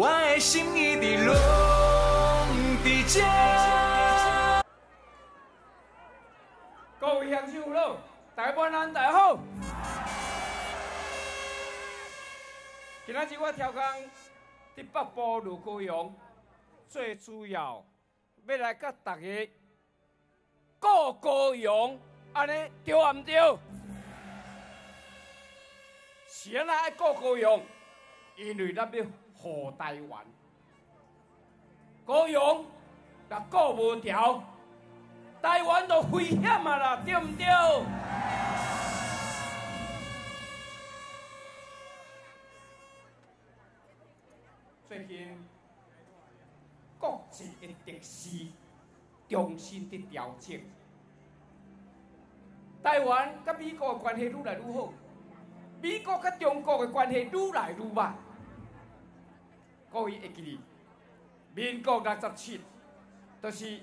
我的心一直拢伫这。各位乡亲父老，大家安，大家好。今仔日我挑工伫北部路高阳，最主要要来甲大家过高阳，安尼对毋对？是安那爱过高阳，因为咱要护台湾。高阳若过无条，台湾就危险啊啦，对毋对？最近国际的局势重新的调整，台湾甲美国的关系愈来愈好，美国甲中国的关系愈来愈歹。各位会记哩，民国六十七，就是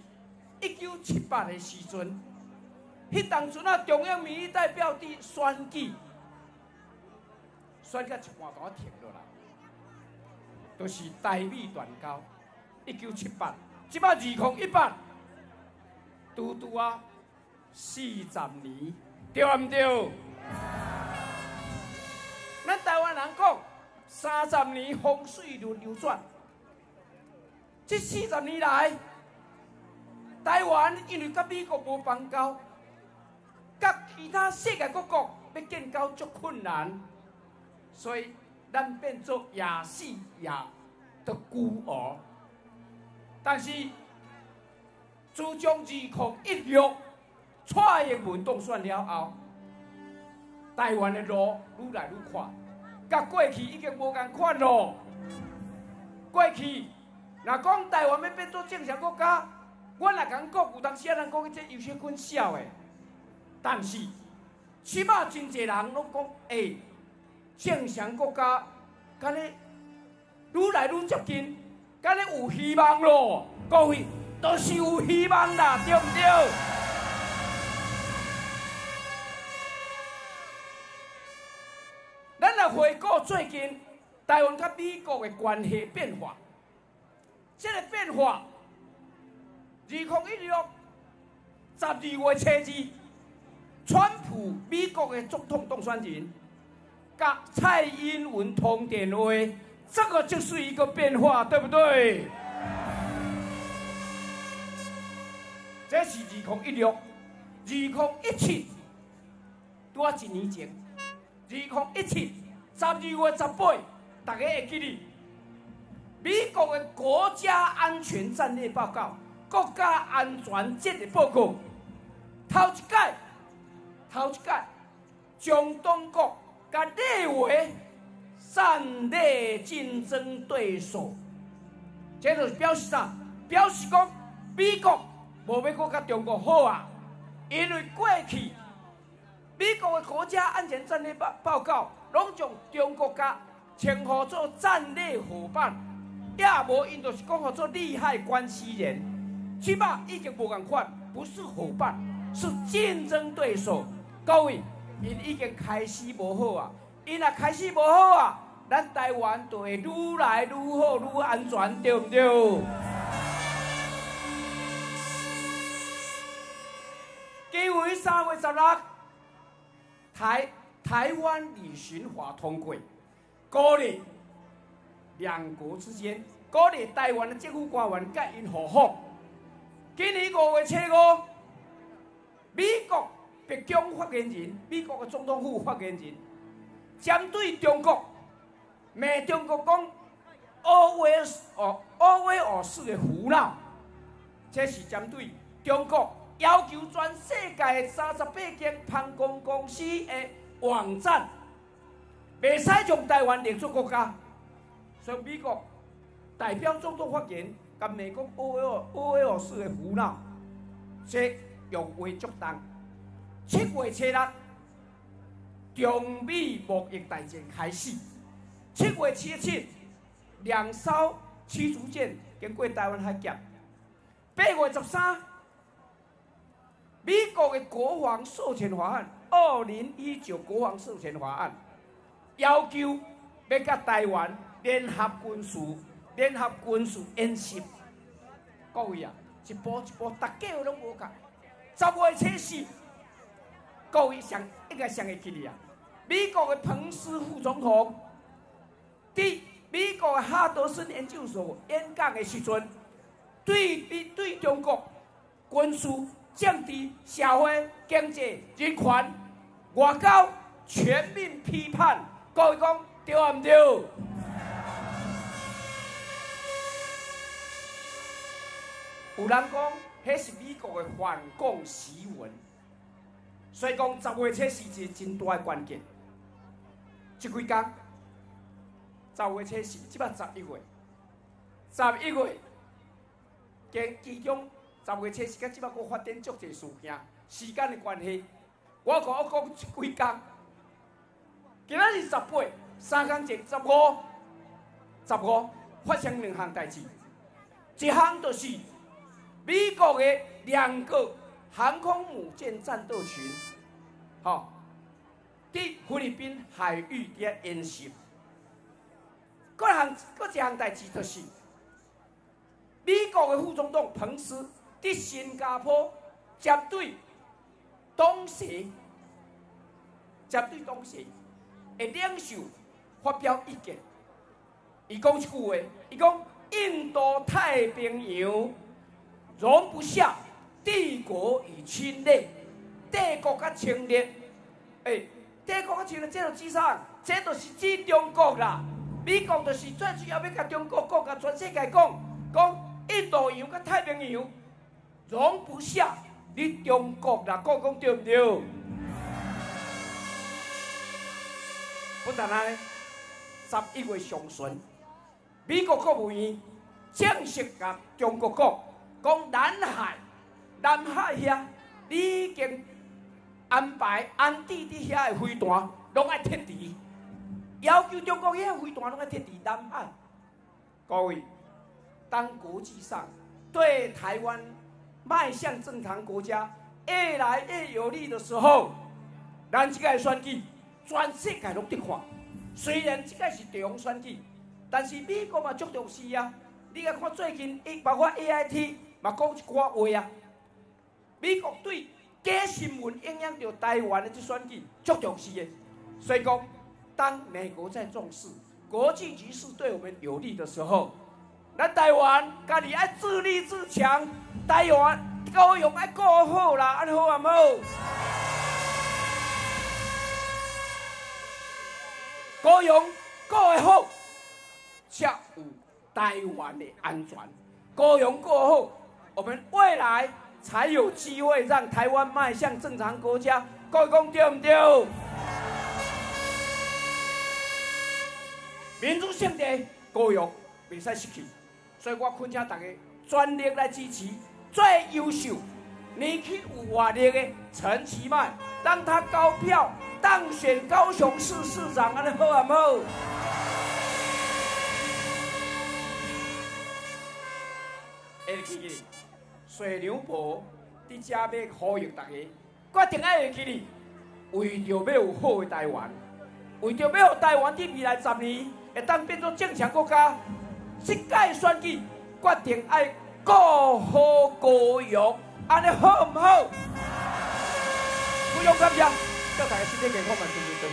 一九七八的时阵，迄当阵啊，中央民意代表伫选举，选到一半都停落来。就是台美断交，一九七八，即摆二零一八，拄拄啊四十年，对毋对？咱台湾人讲，三十年风水轮流转，这四十年来，台湾因为甲美国无邦交，甲其他世界各国要建交足困难，所以。咱变做也死也的孤儿，但是自从二零一六蔡英文当选了后，台湾的路愈来愈宽，甲过去已经无共款咯。过去若讲台湾要变做正常国家，我若讲国有当时啊，人讲这有些困小的，但是起码真济人拢讲诶。正常国家，敢咧愈来愈接近，敢咧有希望咯？各位都是有希望啦，对不对？最近台湾甲美国的关系变化，这个变化，二零一六十二月初二，川普美国的总统当选人。跟蔡英文通电话，这个就是一个变化，对不对？这是二零一六、二零一七，多少年前，二零一七十二月十八，大家会记得美国的国家安全战略报告、国家安全战略报告，头一届，头一届，将中国。甲列为战略竞争对手，这就是表示啥？表示讲美国无要搁甲中国好啊，因为过去美国的国家安全战略报报告，拢将中国甲称呼做战略伙伴，也无因就是讲做利害关系人，起码已经无共款，不是伙伴，是竞争对手。各位。因已经开始无好啊！因若开始无好啊，咱台湾就会愈来愈好、愈安全，对毋对？基于三月十六台台湾旅行法通过，鼓励两国之间，鼓励台湾的政府官员甲因和好。今年五月七号，美国。白宫发言人、美国的总统府发言人，针对中国，骂中国讲 “always 哦 always 哦式的胡闹”，这是针对中国要求全世界三十八间航空公司的网站，袂使将台湾列出国家。所以美国代表总统发言，甲美国 “always always 哦式的胡闹”，这用为足重。七月七日，中美贸易大战开始。七月七七，两艘驱逐舰经过台湾海峡。八月十三，美国的国防授权法案（二零一九国防授权法案）要求要甲台湾联合军事联合军事演习，各位啊，一步一步，大家拢无共。十月初四，各位上应该上会记哩啊。美国的彭斯副总统伫美国的哈德森研究所演讲的时阵，对比对中国军事、政治、社会、经济、人权、外交全面批判，各位讲对毋对？有人讲，迄是美国的反共檄文，所以讲十月初是一个真大的关键。即几天，十月初四，即摆十一月，十一月，其其中十月初四，甲即摆佫发展足侪事件，时间的关系，我讲我讲几天，今仔日十八，三天前十五，十五发生两项代志，一项就是。美国的两个航空母舰战斗群，吼，伫菲律宾海域伫演习。各项各一项代志就是，美国的副总统彭斯伫新加坡接对东协，接对东协的领袖发表意见，伊讲一句话，伊讲印度太平洋。容不下帝国与侵略，帝国甲侵略，诶，帝国甲侵略，这就指啥？这就是指中国啦。美国就是最主要要甲中国讲，甲全世界讲，讲印度洋甲太平洋容不下你中国啦，讲讲对毋对？不但安尼，十一月上旬，美国国务院正式甲中国讲。讲南海，南海遐，已经安排安置伫遐的飞弹，拢爱撤离，要求中国遐飞弹拢爱撤离南海。各位，当国际上对台湾迈向正常国家越来越有利的时候，咱即个选举全世界拢得看。虽然即个是地方选举，但是美国嘛足重视啊。你来看最近，包括 A I T。嘛讲一寡话啊！美国对假新闻影响到台湾的这选举足重视的，所以讲，当美国在重视国际局势对我们有利的时候，咱台湾家己爱自立自强，台湾高雄爱过好啦，安好啊好？高雄过会好，才有台湾的安全。高雄过好。我们未来才有机会让台湾迈向正常国家，各位讲对唔对？民主性的高雄未使失去，所以我恳请大家全力来支持最优秀、年轻有活力的陈其迈，让他高票当选高雄市市长，安尼好啊好？会记记哩，水牛婆伫遮要呼吁大家，决定爱会记哩，为着要有好的台湾，为着要互台湾伫未来十年会当变作正常国家，即届选举决定爱顾好高雄，安尼好唔好？不用感谢，祝大家身体健康万事如意。